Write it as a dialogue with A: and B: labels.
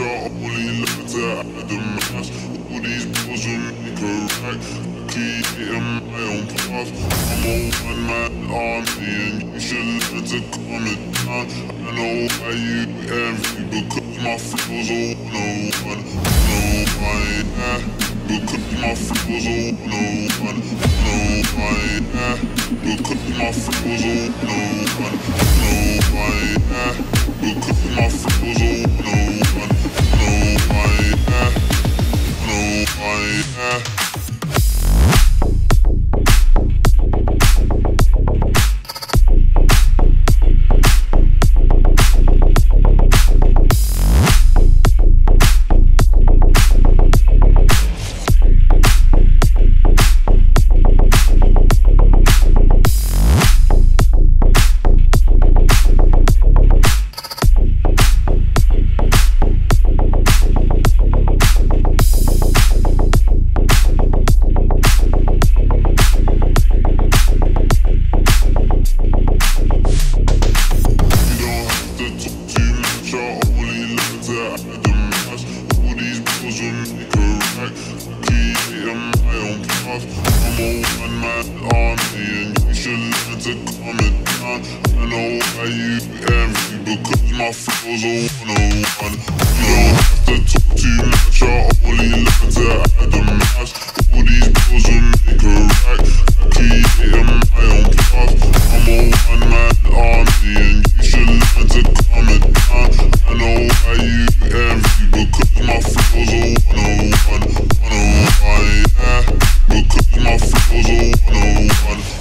A: only learn to add the mass. All these bills will make rack. Keep hitting my own path. I'm a one man army, and you should learn to calm it down. I know why you envy because my flow's a 101. Know why, yeah, because my flow's a 101. Know why, yeah, because my flow's a 101. Know why, yeah, because a rack. Keep my own path. I'm a one man army, and you should learn to calm it down. I know why you envy because my flow's a 101. You don't have to talk flows a 101, 101, yeah. Because my flows a 101.